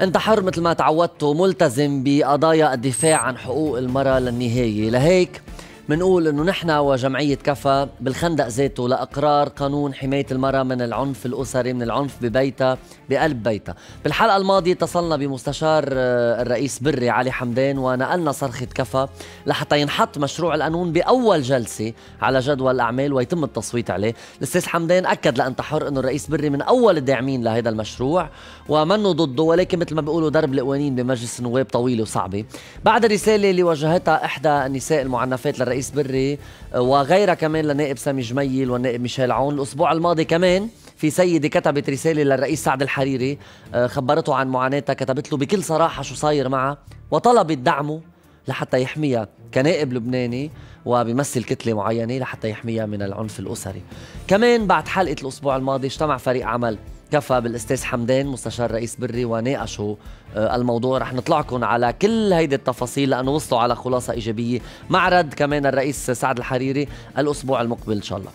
انت حر مثل ما تعودتوا ملتزم بقضايا الدفاع عن حقوق المرأة للنهاية. لهيك منقول إنه نحن وجمعية كفا بالخندق ذاته لإقرار قانون حماية المرأة من العنف الأسري من العنف ببيتها بقلب بيتها. بالحلقة الماضية اتصلنا بمستشار آه، الرئيس بري علي حمدان ونقلنا صرخة كفا لحتى ينحط مشروع القانون بأول جلسة على جدول الاعمال ويتم التصويت عليه. الأستاذ حمدان أكد لانت حر إنه الرئيس بري من أول الداعمين لهذا المشروع ومنه ضده ولكن مثل ما بيقولوا درب القوانين بمجلس النواب طويله وصعبه بعد الرساله اللي وجهتها إحدى النساء المعنفات للرئيس رئيس بري وغيرها كمان للنائب سامي جميل والنائب ميشيل عون. الأسبوع الماضي كمان في سيدة كتبت رسالة للرئيس سعد الحريري آه، خبرته عن معاناتها كتبت له بكل صراحة شو صاير معها وطلبت دعمه لحتى يحميها كنائب لبناني وبيمثل كتلة معينة لحتى يحميها من العنف الأسري. كمان بعد حلقة الأسبوع الماضي اجتمع فريق عمل كفى بالاستاذ حمدان مستشار رئيس بري وناقشوا آه، الموضوع. رح نطلعكم على كل هيدي التفاصيل لأنه وصلوا على خلاصة إيجابية. مع رد كمان الرئيس سعد الحريري الأسبوع المقبل إن شاء الله.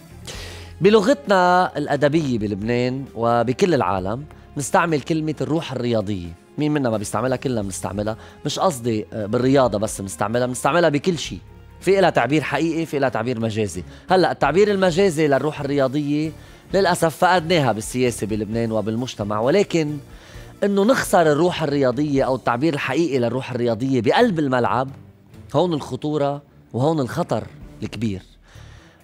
بلغتنا الأدبية بلبنان وبكل العالم نستعمل كلمة الروح الرياضية. مين منا ما بيستعملها؟ كلنا بنستعملها. مش قصدي آه، بالرياضة بس بنستعملها. بنستعملها بكل شيء. في لها تعبير حقيقي في لها تعبير مجازي. هلأ التعبير المجازي للروح الرياضية للأسف فقدناها بالسياسة بلبنان وبالمجتمع ولكن إنه نخسر الروح الرياضية أو التعبير الحقيقي للروح الرياضية بقلب الملعب هون الخطورة وهون الخطر الكبير.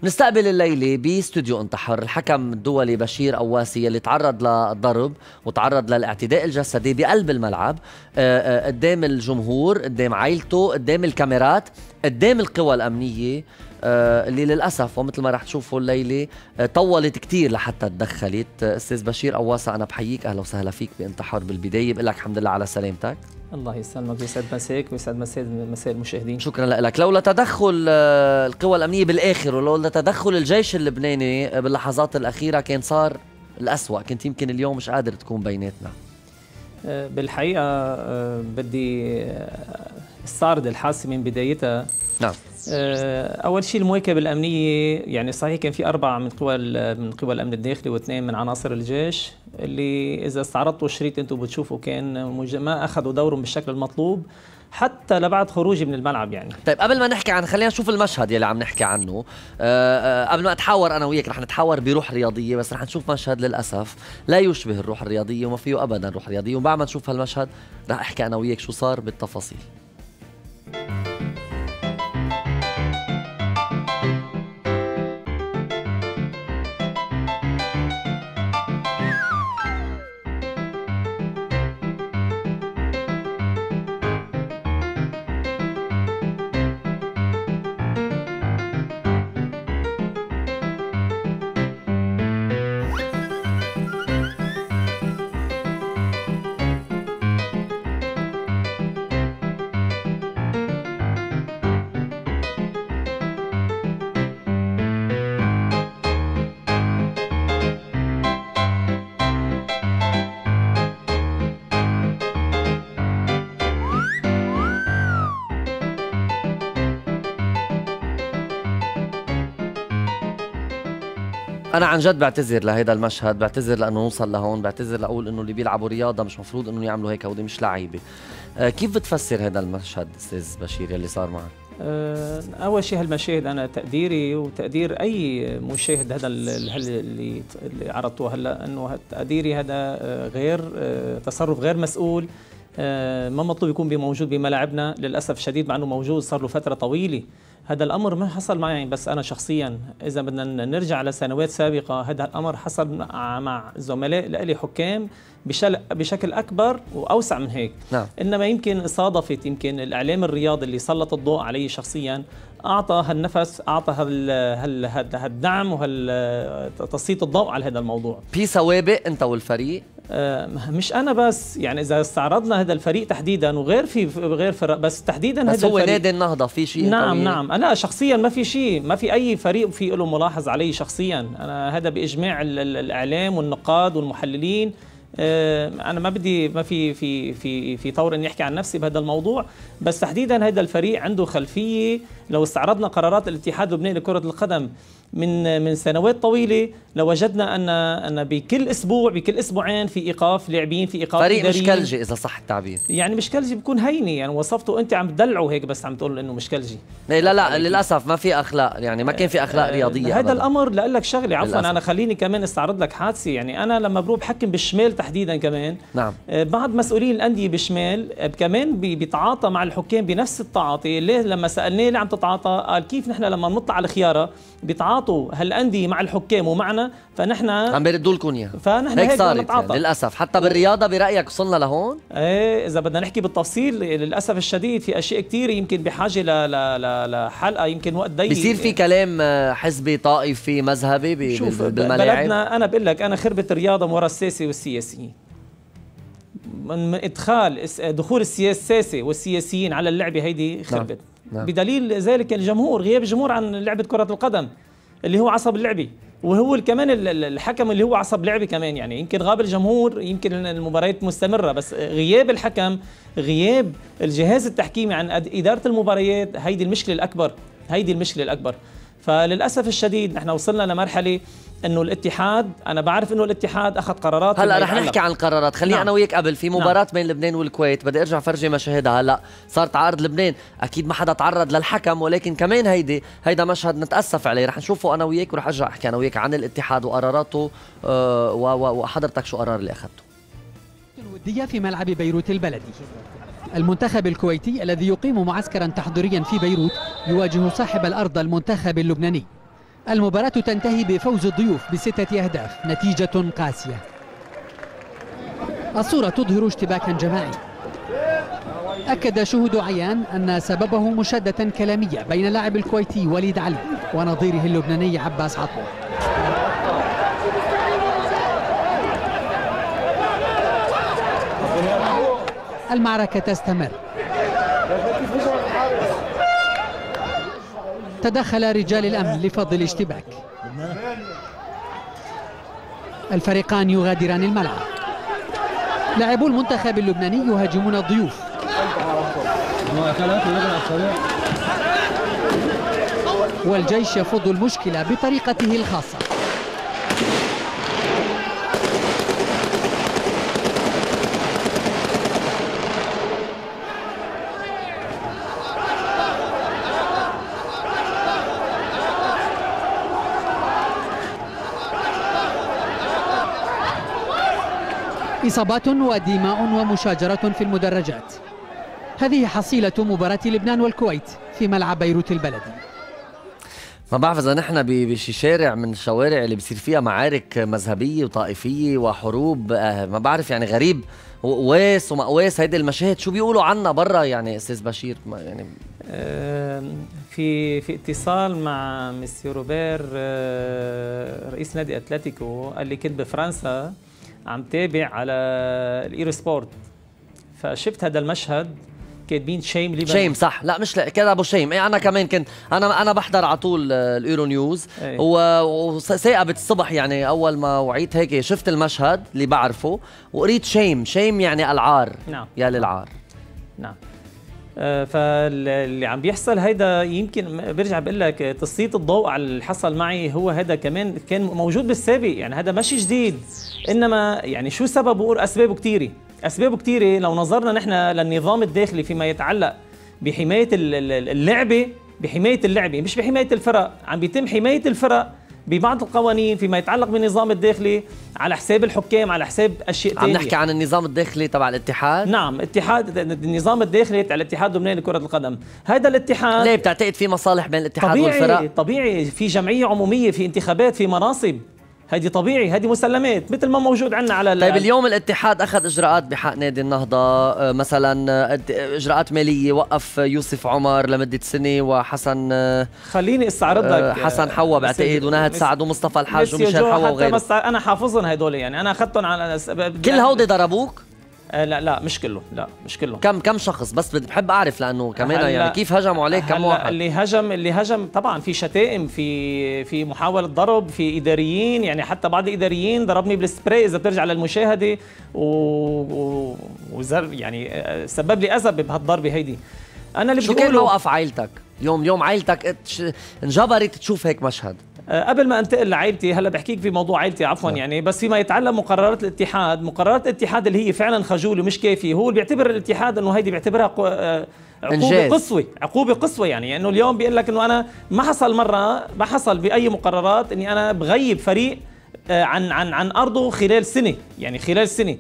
نستقبل الليلة باستوديو انتحر الحكم الدولي بشير قواسي اللي تعرض للضرب وتعرض للاعتداء الجسدي بقلب الملعب آه، آه، قدام الجمهور قدام عائلته قدام الكاميرات قدام القوى الأمنية. اللي للأسف ومثل ما رح تشوفوا الليلة آه، طولت كثير لحتى تدخلت. آه، أستاذ بشير قواصه أنا بحييك. أهلا وسهلا فيك بانتحار بالبداية. بقول لك الحمد لله على سلامتك. الله يسلمك. ويسعد مساك ويسعد مساء مساء المشاهدين. شكرا لك. لولا تدخل القوى الأمنية بالآخر ولولا تدخل الجيش اللبناني باللحظات الأخيرة كان صار الأسوأ. كنت يمكن اليوم مش قادر تكون بيناتنا. بالحقيقة بدي استعرض الحادثه من بدايتها. نعم. آه، أول شيء المواكبه الامنيه يعني صحيح كان في أربعة من قوى من قوى الأمن الداخلي واثنين من عناصر الجيش اللي إذا استعرضتوا الشريط أنتم بتشوفوا كان ما أخذوا دورهم بالشكل المطلوب حتى لبعد خروجي من الملعب يعني. طيب قبل ما نحكي عن خلينا نشوف المشهد يلي عم نحكي عنه. آه آه قبل ما أتحاور أنا وياك رح نتحاور بروح رياضية بس رح نشوف مشهد للأسف لا يشبه الروح الرياضية وما فيه ابدا روح رياضية. وبعد ما نشوف هالمشهد رح أحكي أنا وياك شو صار بالتفاصيل. أنا عن جد بعتذر لهيدا المشهد بعتذر لأنه نوصل لهون بعتذر لأقول إنه اللي بيلعبوا رياضة مش مفروض إنه يعملوا هيك هودي مش لعيبة. آه كيف بتفسر هذا المشهد أستاذ بشير يلي صار معك؟ آه أول شيء هالمشاهد أنا تقديري وتقدير أي مشاهد هذا اللي اللي عرضتوه هلا إنه تقديري هذا آه، غير آه، تصرف غير مسؤول ما مطلوب يكون موجود بملاعبنا. للأسف الشديد مع إنه موجود صار له فترة طويلة. هذا الأمر ما حصل معي بس أنا شخصيا إذا بدنا نرجع لسنوات سابقة هذا الأمر حصل مع زملاء لي حكام بشكل أكبر وأوسع من هيك. نعم. إنما يمكن صادفت يمكن الإعلام الرياضي اللي سلط الضوء علي شخصيا أعطى هالنفس أعطى هال هالدعم وهالتسليط الضوء على هذا الموضوع. في سوابق أنت والفريق؟ مش أنا بس يعني إذا استعرضنا هذا الفريق تحديدا وغير في غير فرق بس تحديدا بس هو نادي النهضة في شيء نعم نعم. أنا شخصيا ما في شيء ما في أي فريق في له ملاحظ علي شخصيا. أنا هذا بإجماع الإعلام والنقاد والمحللين. آه، أنا ما بدي ما في في في في طور إني أحكي عن نفسي بهذا الموضوع. بس تحديدا هذا الفريق عنده خلفية لو استعرضنا قرارات الاتحاد اللبناني لكرة القدم من من سنوات طويلة لوجدنا أن أن بكل أسبوع بكل أسبوعين في إيقاف لاعبين في إيقاف فريق مشكلجي إذا صح التعبير. يعني مشكلجي بيكون هيني. يعني وصفته أنت عم تدلعه هيك بس عم تقول إنه مشكلجي لا لا لا للأسف ما في أخلاق يعني ما كان في أخلاق آه، رياضية هذا الأمر لأقول لك شغلة عفوا أنا خليني كمان أستعرض لك حادثة. يعني أنا لما بروح بحكم بالشمال تحديدا كمان نعم. آه، بعض مسؤولين الأندية بالشمال آه، كمان بيتعاطى مع الحكام بنفس التعاطي. ليه؟ لما سألناه ليه عم تتعاطى. قال كيف نحن لما بنطلع على الخيارة بيتعاطوا هالأندية مع الحكام ومعنا فنحن عم بيردوا لكم إياها. فنحن هيك, هيك صارت يعني للأسف. حتى بالرياضة برأيك وصلنا لهون؟ إيه إذا بدنا نحكي بالتفصيل للأسف الشديد في أشياء كثير يمكن بحاجة ل... ل... لحلقة يمكن وقت ضيق. بصير في كلام آه، حزبي طائفي مذهبي شوف بالملاعب؟ بلدنا أنا بقول لك أنا خربت الرياضة ورا الساسه والسياسيين. من إدخال دخول السياسة والسياسيين على اللعبة هيدي خربت. نعم. نعم. بدليل ذلك الجمهور غياب الجمهور عن لعبة كرة القدم اللي هو عصب اللعبه وهو كمان الحكم اللي هو عصب لعبه كمان يعني يمكن غاب الجمهور يمكن المباريات مستمرة بس غياب الحكم غياب الجهاز التحكيمي عن إدارة المباريات هيدي المشكلة الأكبر هيدي المشكلة الأكبر فللأسف الشديد نحن وصلنا لمرحلة إنه الاتحاد أنا بعرف إنه الاتحاد أخذ قرارات هلا رح نحكي عن القرارات. خليني نعم. أنا وياك قبل. في مباراة نعم. بين لبنان والكويت. بدي أرجع فرجي مشاهدها هلا. صارت عارض لبنان. أكيد ما حدا تعرض للحكم ولكن كمان هيدي هيدا مشهد نتأسف عليه. رح نشوفه أنا وياك ورح أرجع أحكي أنا وياك عن الاتحاد وقراراته أه وحضرتك شو قرار اللي أخذته. ودية في ملعب بيروت البلدي. المنتخب الكويتي الذي يقيم معسكرا تحضيريا في بيروت يواجه صاحب الأرض المنتخب اللبناني. المباراة تنتهي بفوز الضيوف بستة أهداف نتيجة قاسية. الصورة تظهر اشتباكا جماعي. أكد شهود عيان أن سببه مشادة كلامية بين اللاعب الكويتي وليد علي ونظيره اللبناني عباس عطوة. المعركة تستمر. تدخل رجال الأمن لفض الاشتباك الفريقان يغادران الملعب. لاعبو المنتخب اللبناني يهاجمون الضيوف. والجيش يفض المشكلة بطريقته الخاصة. إصابات ودماء ومشاجرة في المدرجات. هذه حصيلة مباراة لبنان والكويت في ملعب بيروت البلدي ما بعرف اذا نحن بشي شارع من الشوارع اللي بصير فيها معارك مذهبية وطائفية وحروب آه، ما بعرف يعني غريب. وقواس ومقواس هيدي المشاهد شو بيقولوا عنا برا يعني أستاذ بشير؟ يعني في في اتصال مع مسيو روبير آه، رئيس نادي أتلتيكو قال لي كنت بفرنسا. عم تابع على ال Eurosport. فشفت هذا المشهد كاتبين shame Liban shame صح. لا مش كتبوا shame. اي أنا كمان كنت أنا أنا بحضر على طول ال Euronews. أيه. وثاقبت الصبح يعني أول ما وعيت هيك شفت المشهد اللي بعرفه وقريت shame. shame يعني العار. نعم. يا للعار. نعم. فاللي عم بيحصل هيدا يمكن برجع بقول لك تسليط الضوء على اللي حصل معي هو هذا كمان كان موجود بالسابق. يعني هذا ماشي جديد. إنما يعني شو سببه أسبابه كثيره أسبابه كثيره لو نظرنا نحن للنظام الداخلي فيما يتعلق بحماية اللعبة بحماية اللعبة مش بحماية الفرق عم بيتم حماية الفرق ببعض القوانين فيما يتعلق بالنظام الداخلي على حساب الحكام على حساب أشياء ثانية عم نحكي عن النظام الداخلي تبع الاتحاد؟ نعم اتحاد النظام الداخلي تبع الاتحاد اللبناني لكرة القدم. هذا الاتحاد ليه بتعتقد في مصالح بين الاتحاد طبيعي والفرق؟ طبيعي. في جمعية عمومية في انتخابات في مناصب. هذه طبيعي هذه مسلمات مثل ما موجود عندنا على طيب اليوم الاتحاد أخذ إجراءات بحق نادي النهضة. آه، مثلا آه، إجراءات مالية وقف يوسف عمر لمدة سنة وحسن آه، خليني استعرض لك حسن حوا بعتقد ونهد سعد ومصطفى الحاج وميشيل حوا وغيره. أنا حافظهم هدول يعني. أنا أخذتهم على كل هودي ضربوك؟ آه لا لا مش كله لا مش كله. كم كم شخص بس بحب أعرف لأنه كمان يعني كيف هجموا عليك كم واحد؟ اللي هجم اللي هجم طبعا في شتائم في في محاولة ضرب في إداريين يعني حتى بعض الإداريين ضربني بالسبراي إذا بترجع للمشاهدة و, و... يعني آه، سبب لي أذى بهالضربة هيدي. أنا اللي شو كان موقف عائلتك؟ اليوم اليوم عائلتك انجبرت تشوف هيك مشهد؟ قبل ما انتقل لعائلتي هلا بحكيك في موضوع عائلتي عفوا نعم. يعني بس فيما يتعلق مقررات الاتحاد مقررات الاتحاد اللي هي فعلا خجول ومش كافية هو اللي بيعتبر الاتحاد إنه هيدي بيعتبرها آه، عقوبة قصوى عقوبة قصوى يعني إنه اليوم بيقول لك إنه أنا ما حصل مرة ما حصل بأي مقررات إني أنا بغيب فريق آه، عن عن عن أرضه خلال سنة يعني خلال سنة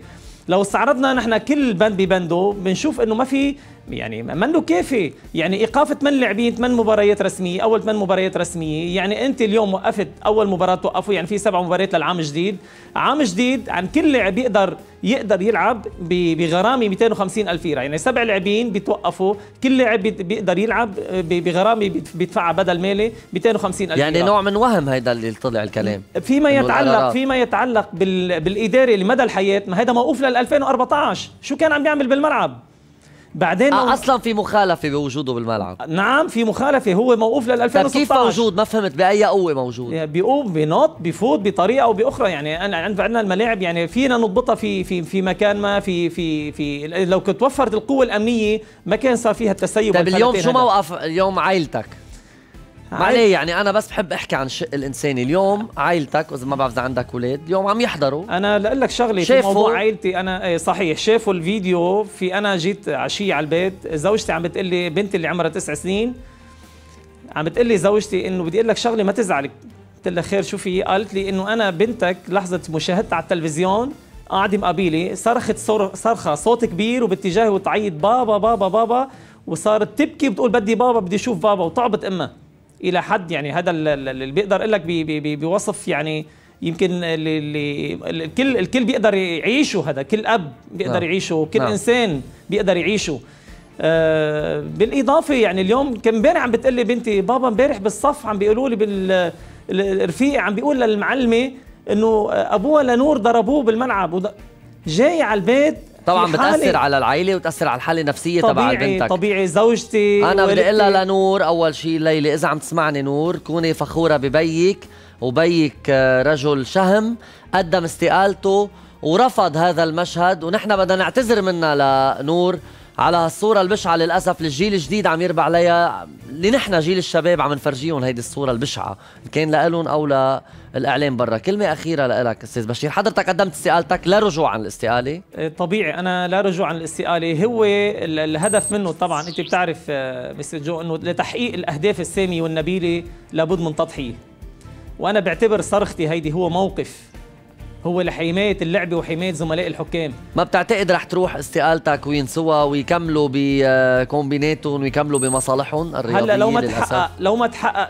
لو استعرضنا نحن كل بند ببنده بنشوف إنه ما في يعني منه كافي يعني ايقاف ثمان لاعبين ثمان مباريات رسمية أول ثمان مباريات رسمية. يعني أنت اليوم وقفت أول مباراة توقفوا يعني في سبع مباريات للعام الجديد عام جديد عن كل لاعب يقدر يقدر يلعب بغرامة 250 ألف ليرة. يعني سبع لاعبين بيتوقفوا كل لاعب بيقدر يلعب بغرامة بيدفعها بدل مالي 250 ألف يعني نوع من وهم هيدا اللي طلع الكلام. فيما يتعلق فيما يتعلق بالاداري لمدى الحياة ما هذا موقوف لل 2014 شو كان عم بيعمل بالملعب؟ بعدين آه أصلا في مخالفة بوجوده بالملعب. نعم في مخالفة. هو موقوف لل 2016 كيف موجود؟ ما فهمت بأي قوة موجود؟ يعني بيقوم بنط بفوت بطريقة أو بأخرى. يعني أنا عندنا الملاعب يعني فينا نضبطها في في في مكان ما في في في لو كنت توفرت القوة الأمنية ما كان صار فيها التسيب طيب اليوم شو موقف؟ اليوم عائلتك. عليه يعني أنا بس بحب أحكي عن الشق الانساني اليوم عائلتك وإذا ما بعرف إذا عندك أولاد اليوم عم يحضروا. أنا لأقول لك شغلة في موضوع عائلتي أنا إيه صحيح شافوا الفيديو في أنا جيت عشية على البيت زوجتي عم بتقول لي بنتي اللي عمرها تسع سنين عم بتقول لي زوجتي إنه بدي أقول لك شغلة ما تزعلي قلت لها خير شو في؟ قالت لي إنه أنا بنتك لحظة مشاهدتها على التلفزيون قاعدة مقابلي صرخت صرخة صوت كبير وباتجاهي وتعيط بابا بابا بابا وصارت تبكي وبتقول بدي بابا بدي أشوف بابا وتعبط أمها. إلى حد يعني هذا اللي بيقدر أقول لك بوصف يعني يمكن اللي الكل الكل بيقدر يعيشه هذا كل أب بيقدر نعم. يعيشه كل نعم. إنسان بيقدر يعيشه آه بالإضافة يعني اليوم كم امبارح عم بتقول لي بنتي بابا امبارح بالصف عم بيقولوا لي بالرفيق عم بيقول للمعلمة إنه أبوها لنور ضربوه بالملعب جاي على البيت طبعا بتأثر على العائله وتأثر على الحالة النفسية تبع بنتك. طبيعي. زوجتي أنا بدي أقول لنور أول شيء ليلى إذا عم تسمعني نور كوني فخورة ببيك وبيك آه، رجل شهم قدم استقالته ورفض هذا المشهد ونحن بدنا نعتذر منها لنور. على هالصورة البشعة للأسف الجيل الجديد عم يربع عليها اللي نحن جيل الشباب عم نفرجيهم هيدي الصورة البشعة كان لإلهم أو للإعلام برا. كلمة أخيرة لإلك أستاذ بشير. حضرتك قدمت استقالتك لا رجوع عن الاستقالة؟ إيه، طبيعي أنا لا رجوع عن الاستقالة. هو الهدف منه طبعا أنت بتعرف آه، مستر جو أنه لتحقيق الأهداف السامية والنبيلة لابد من تضحية. وأنا بعتبر صرختي هيدي هو موقف هو لحماية اللعبه وحماية زملاء الحكام. ما بتعتقد رح تروح استقالتك وينسوها ويكملوا بكومبيناتهم ويكملوا بمصالحهم الرياضية هلا لو ما تحقق لو ما تحقق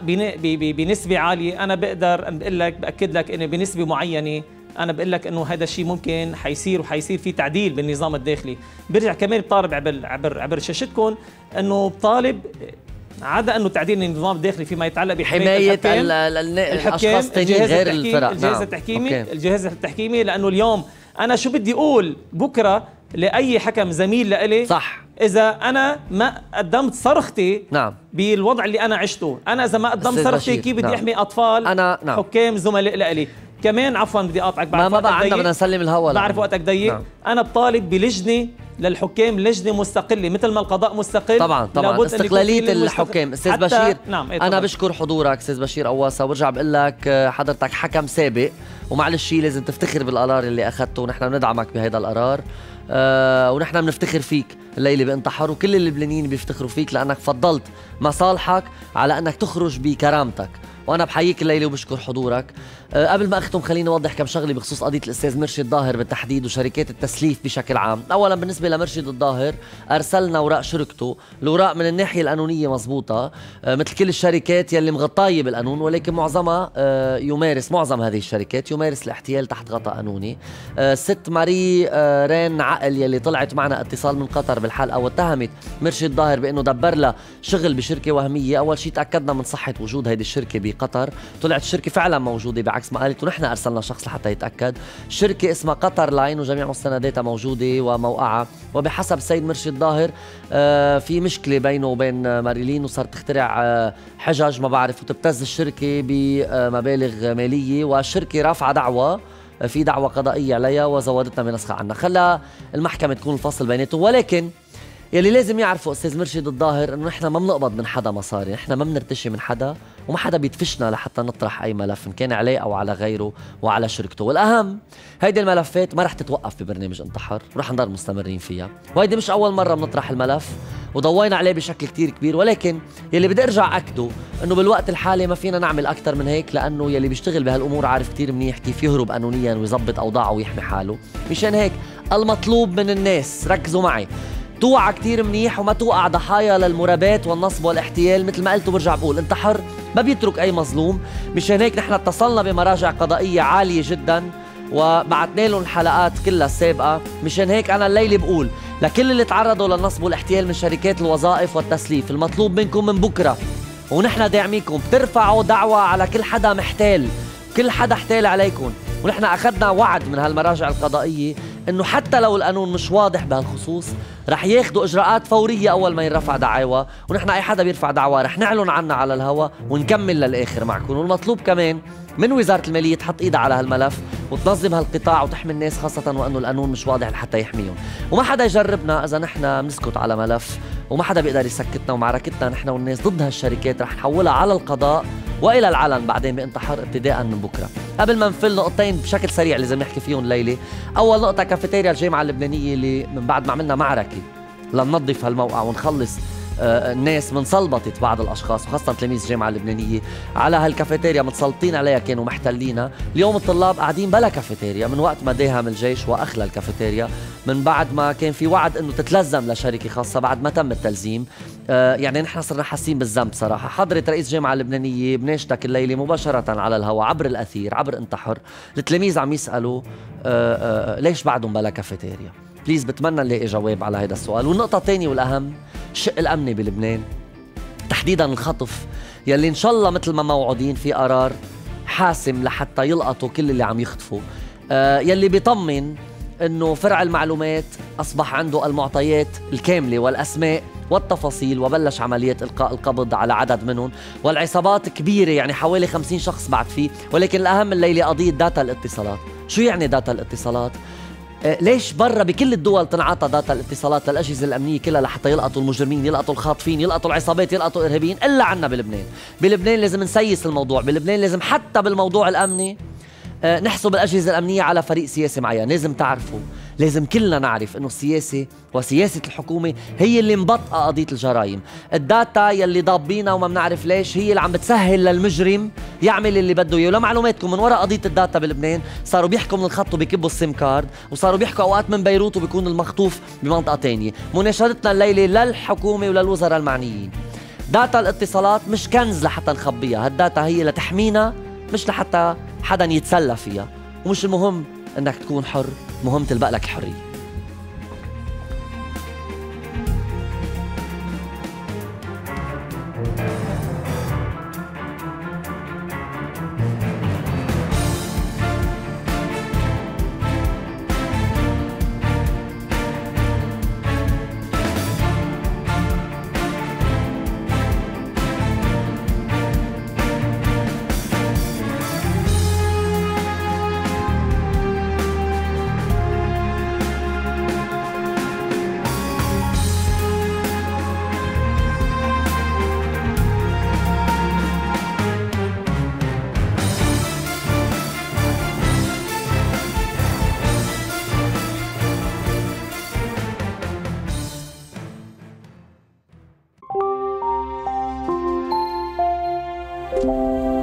بنسبة عالية أنا بقدر بقول لك بأكد لك إنه بنسبة معينة أنا بقول لك إنه هذا الشيء ممكن حيصير وحيصير في تعديل بالنظام الداخلي. برجع كمان بطالب عبر عبر عبر شاشتكم إنه بطالب عدا أنه تعديل النظام الداخلي فيما يتعلق بحماية الأشخاص الثانيين غير الفرق الجهاز نعم. التحكيمي أوكي. الجهاز التحكيمي لأنه اليوم أنا شو بدي أقول بكرة لأي حكم زميل لإلي صح إذا أنا ما قدمت صرختي نعم بالوضع اللي أنا عشته أنا إذا ما قدمت صرختي كيف بدي نعم. أحمي أطفال أنا نعم. حكام زملاء لإلي كمان عفوا بدي أقاطعك بعرف ما ما بقى عندنا بدنا نسلم الهواء بعرف وقتك ضيق. نعم. أنا بطالب بلجنة للحكام لجنة مستقلة مثل ما القضاء مستقل. طبعا طبعا. استقلالية الحكام. أستاذ بشير نعم إيه أنا بشكر حضورك أستاذ بشير قواصه وبرجع بقول لك آه، حضرتك حكم سابق. ومعلش لازم تفتخر بالقرار اللي أخذته. ونحن بندعمك بهذا القرار. آه ونحن بنفتخر فيك الليلة بانتحار. وكل اللبنانيين بيفتخروا فيك لأنك فضلت مصالحك على أنك تخرج بكرامتك. وأنا بحييك الليلة وبشكر حضورك. أه قبل ما أختم خليني أوضح كم شغلة بخصوص قضية الأستاذ مرشد ظاهر بالتحديد وشركات التسليف بشكل عام. اولا بالنسبة لمرشد الظاهر أرسلنا اوراق شركته الاوراق من الناحية القانونية مزبوطة. أه مثل كل الشركات يلي مغطاية بالقانون ولكن معظمها أه يمارس معظم هذه الشركات يمارس الاحتيال تحت غطاء قانوني. أه ست ماري أه رين عقل يلي طلعت معنا اتصال من قطر بالحلقة واتهمت مرشد ظاهر بأنه دبر لها شغل بشركة وهمية. أول شيء تأكدنا من صحة وجود هذه الشركة بقطر طلعت الشركة فعلا موجودة بعكس ما قالت ونحن أرسلنا شخص لحتى يتأكد. شركة اسمها قطر لاين وجميع مستنداتها موجودة وموقعة. وبحسب السيد مرشد ظاهر آه، في مشكلة بينه وبين ماريلين وصارت تخترع آه، حجج ما بعرف وتبتز الشركة بمبالغ مالية. والشركة رافعة دعوة آه، في دعوة قضائية عليها وزودتنا بنسخه عنها. خلى المحكمة تكون الفصل بيناتهم ولكن يلي لازم يعرفوا أستاذ مرشد الظاهر إنه نحن ما بنقبض من حدا مصاري نحن ما بنرتشي من حدا وما حدا بيدفشنا لحتى نطرح أي ملف إن كان عليه أو على غيره وعلى شركته. والأهم هيدي الملفات ما رح تتوقف ببرنامج انتحر ورح نضل مستمرين فيها. وهيدي مش أول مرة بنطرح الملف وضوينا عليه بشكل كتير كبير ولكن يلي بدي أرجع أكده إنه بالوقت الحالي ما فينا نعمل أكثر من هيك لأنه يلي بيشتغل بهالأمور عارف كتير منيح كيف يهرب قانونيا ويظبط أوضاعه ويحمي حاله. مشان هيك المطلوب من الناس ركزوا معي توعى كتير منيح وما توقع ضحايا للمرابات والنصب والاحتيال. مثل ما قلت وبرجع بقول انت حر ما بيترك أي مظلوم. مشان هيك نحن اتصلنا بمراجع قضائية عالية جدا وبعتنا لهم الحلقات كلها السابقة. مشان هيك أنا الليلة بقول لكل اللي تعرضوا للنصب والاحتيال من شركات الوظائف والتسليف المطلوب منكم من بكرة. ونحن داعميكم بترفعوا دعوة على كل حدا محتال كل حدا احتال عليكم. ونحن أخذنا وعد من هالمراجع القضائية إنه حتى لو القانون مش واضح بهالخصوص رح ياخذوا إجراءات فورية أول ما ينرفع دعاوى ونحن أي حدا بيرفع دعوى رح نعلن عنها على الهواء ونكمل للآخر معكم. والمطلوب كمان من وزارة المالية تحط إيدها على هالملف وتنظم هالقطاع وتحمي الناس خاصة وإنه القانون مش واضح لحتى يحميهم. وما حدا يجربنا إذا نحن بنسكت على ملف وما حدا بيقدر يسكتنا ومعركتنا نحن والناس ضد هالشركات رح نحولها على القضاء وإلى العلن بعدين بانتحار ابتداء من بكرة. قبل ما نفل نقطتين بشكل سريع لازم نحكي فيهم الليلة أول نقطة كافيتيريا الجامعة اللبنانية اللي من بعد ما عملنا معركة لننظف هالموقع ونخلص آه، الناس منصلبطت بعض الأشخاص وخاصة تلاميذ الجامعة اللبنانية على هالكافيتيريا متسلطين عليها كانوا محتلينها اليوم الطلاب قاعدين بلا كافيتيريا من وقت ما داهم الجيش وأخلى الكافيتيريا من بعد ما كان في وعد إنه تتلزم لشركة خاصة بعد ما تم التلزيم. آه يعني نحن صرنا حاسين بالذنب صراحة. حضرت رئيس الجامعة اللبنانية بناشدك الليلة مباشرة على الهواء عبر الأثير عبر إنت حر. التلاميذ عم يسألوا آه آه ليش بعدهم بلا كافيتيريا؟ please بتمنى نلاقي جواب على هذا السؤال. والنقطة الثانية والأهم الشق الامني بلبنان. تحديدا الخطف يلي إن شاء الله مثل ما موعودين في قرار حاسم لحتى يلقطوا كل اللي عم يخطفوا. آه يلي بيطمن إنه فرع المعلومات أصبح عنده المعطيات الكاملة والأسماء والتفاصيل وبلش عملية إلقاء القبض على عدد منهم. والعصابات كبيرة يعني حوالي 50 شخص بعد فيه. ولكن الأهم الليلة قضية data الاتصالات. شو يعني data الاتصالات؟ آه، ليش برا بكل الدول تنعطى data الاتصالات للأجهزة الأمنية كلها لحتى يلقطوا المجرمين يلقطوا الخاطفين يلقطوا العصابات يلقطوا الإرهابيين إلا عنا بلبنان. بلبنان لازم نسيس الموضوع بلبنان لازم حتى بالموضوع الأمني نحسب الأجهزة الأمنية على فريق سياسي معين لازم تعرفوا لازم كلنا نعرف إنه السياسة وسياسة الحكومة هي اللي مبطئة قضية الجرائم. ال data يلي ضابينا وما بنعرف ليش هي اللي عم بتسهل للمجرم يعمل اللي بده إياه. ولمعلوماتكم من وراء قضية ال data بلبنان صاروا بيحكوا من الخط وبيكبوا ال SIM card وصاروا بيحكوا أوقات من بيروت وبيكون المخطوف بمنطقة ثانية مناشدتنا الليلة للحكومة وللوزراء المعنيين. data الاتصالات مش كنز لحتى نخبيها. هال data هي لتحمينا مش لحتى حدا يتسلى فيها. ومش المهم إنك تكون حر مهم تلبق لك الحريه